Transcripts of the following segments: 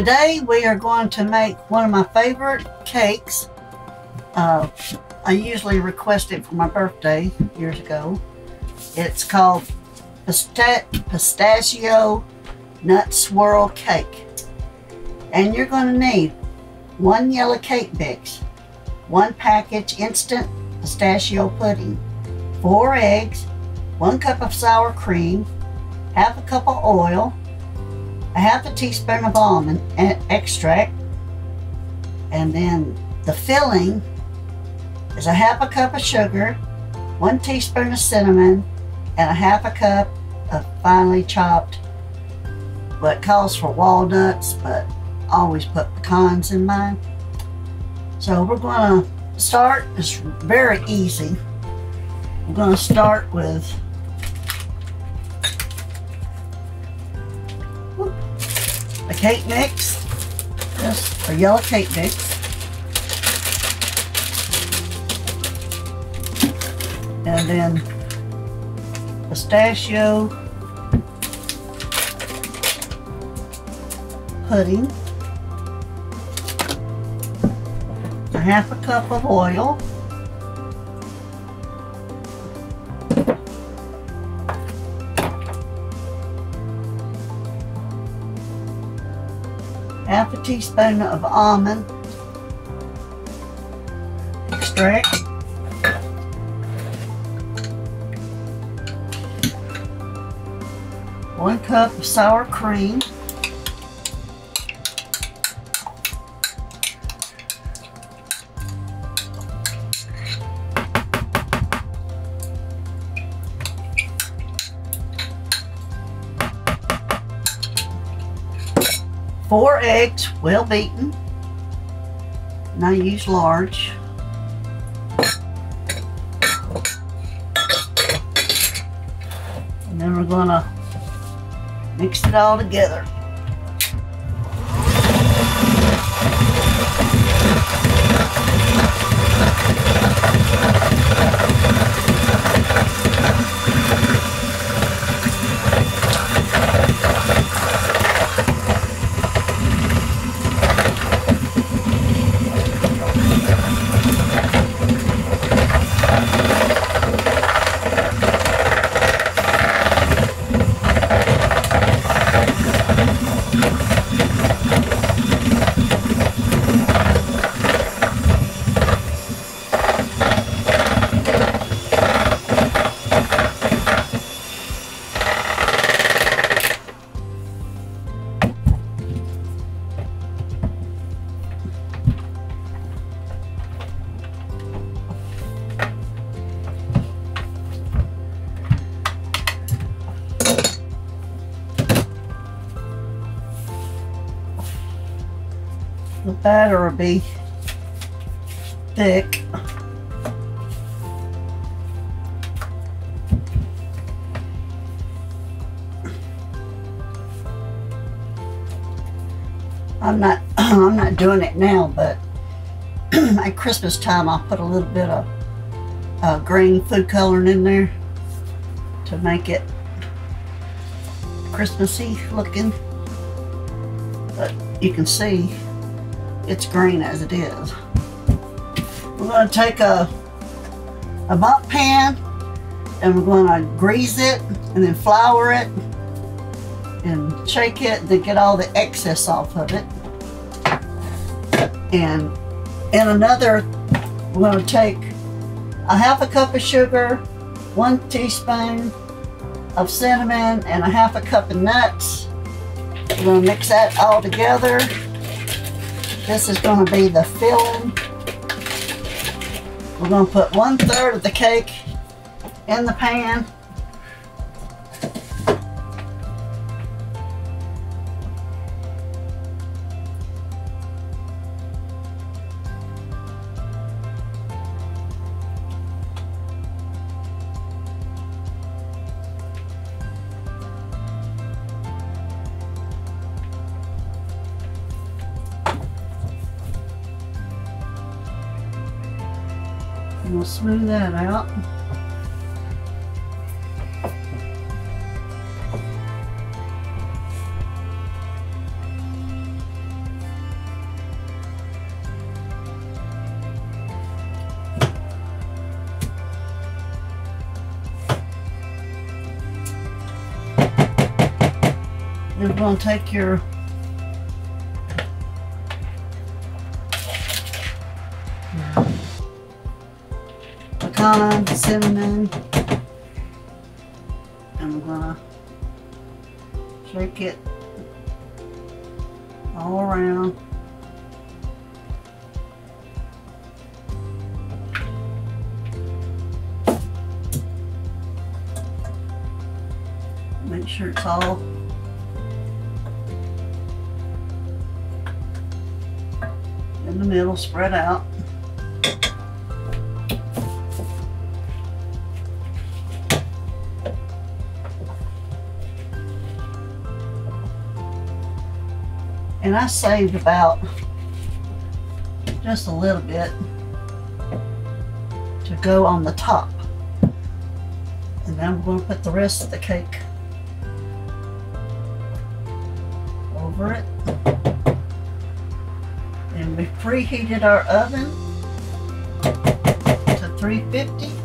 today we are going to make one of my favorite cakes. Uh, I usually request it for my birthday years ago. It's called pistachio nut swirl cake. And you're going to need one yellow cake mix, one package instant pistachio pudding, four eggs, one cup of sour cream, half a cup of oil, a half a teaspoon of almond extract, and then the filling is a half a cup of sugar, one teaspoon of cinnamon, and a half a cup of finely chopped, what calls for walnuts, but always put pecans in mine. So we're going to start, it's very easy. We're to start with a cake mix, Yes, a yellow cake mix. And then pistachio pudding. a half a cup of oil. Half a teaspoon of almond extract. One cup of sour cream. Four eggs, well beaten. And I use large. And then we're gonna mix it all together. Batter will be thick. I'm not I'm not doing it now, but at Christmas time I'll put a little bit of uh, green food coloring in there to make it Christmassy looking. But you can see it's green as it is. We're going to take a, a mop pan and we're going to grease it and then flour it and shake it then get all the excess off of it. And in another, we're going to take a half a cup of sugar, one teaspoon of cinnamon, and a half a cup of nuts. We're going to mix that all together. This is going to be the filling. We're going to put one third of the cake in the pan. and we'll smooth that out. You're going to take your pecan, cinnamon, and I'm gonna shake it all around. Make sure it's all in the middle, spread out. And I saved about just a little bit to go on the top. And then I'm going to put the rest of the cake over it. And we preheated our oven to 350.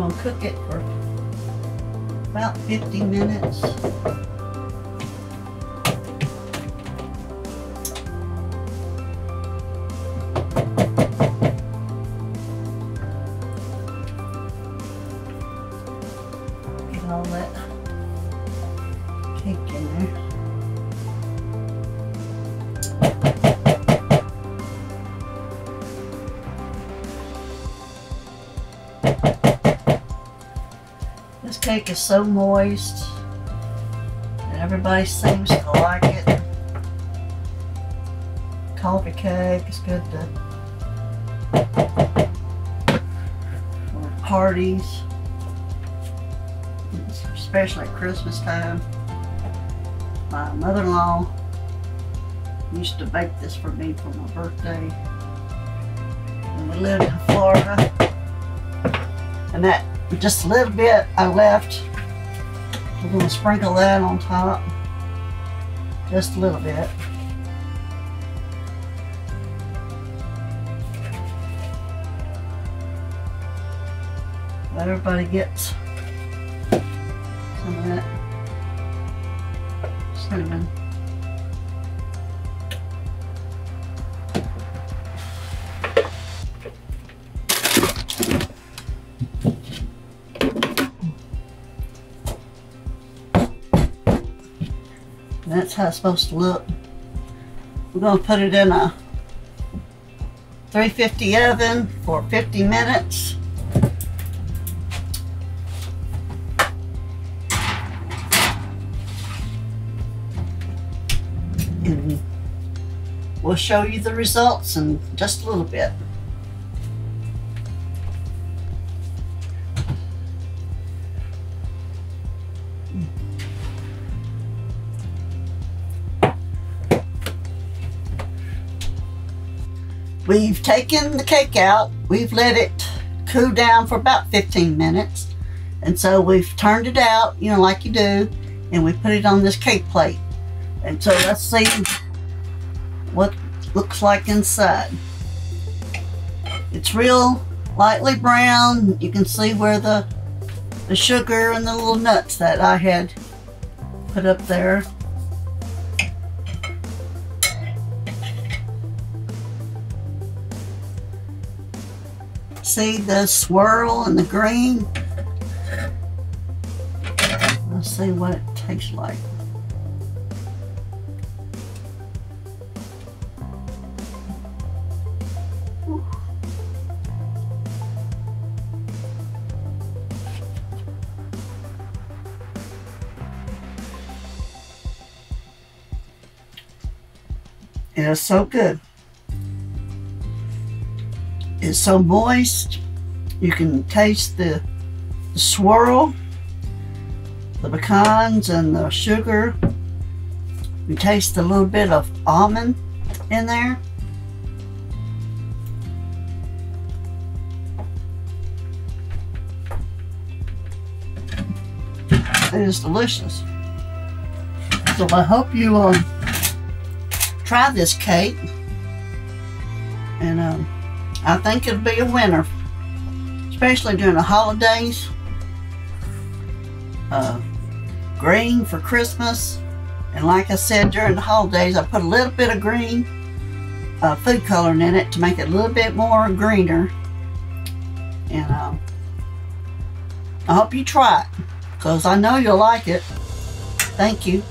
Going to cook it for about 50 minutes. Get all that cake in there. Cake is so moist and everybody seems to like it. Coffee cake is good to for parties, especially at Christmas time. My mother-in-law used to bake this for me for my birthday when we lived in Florida. And that just a little bit I left. We're going to sprinkle that on top. Just a little bit. Let everybody gets some of that cinnamon. That's how it's supposed to look. We're going to put it in a 350 oven for 50 minutes. And we'll show you the results in just a little bit. We've taken the cake out. We've let it cool down for about 15 minutes. And so we've turned it out, you know, like you do, and we put it on this cake plate. And so let's see what looks like inside. It's real lightly brown. You can see where the the sugar and the little nuts that I had put up there. See the swirl and the green? Let's see what it tastes like. It is so good. It's so moist. You can taste the, the swirl, the pecans and the sugar. You taste a little bit of almond in there. It is delicious. So I hope you um, try this cake. And um, I think it'll be a winner especially during the holidays. Uh, green for Christmas. And like I said, during the holidays, I put a little bit of green uh, food coloring in it to make it a little bit more greener. And um, I hope you try it because I know you'll like it. Thank you.